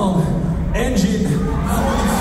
song Engine.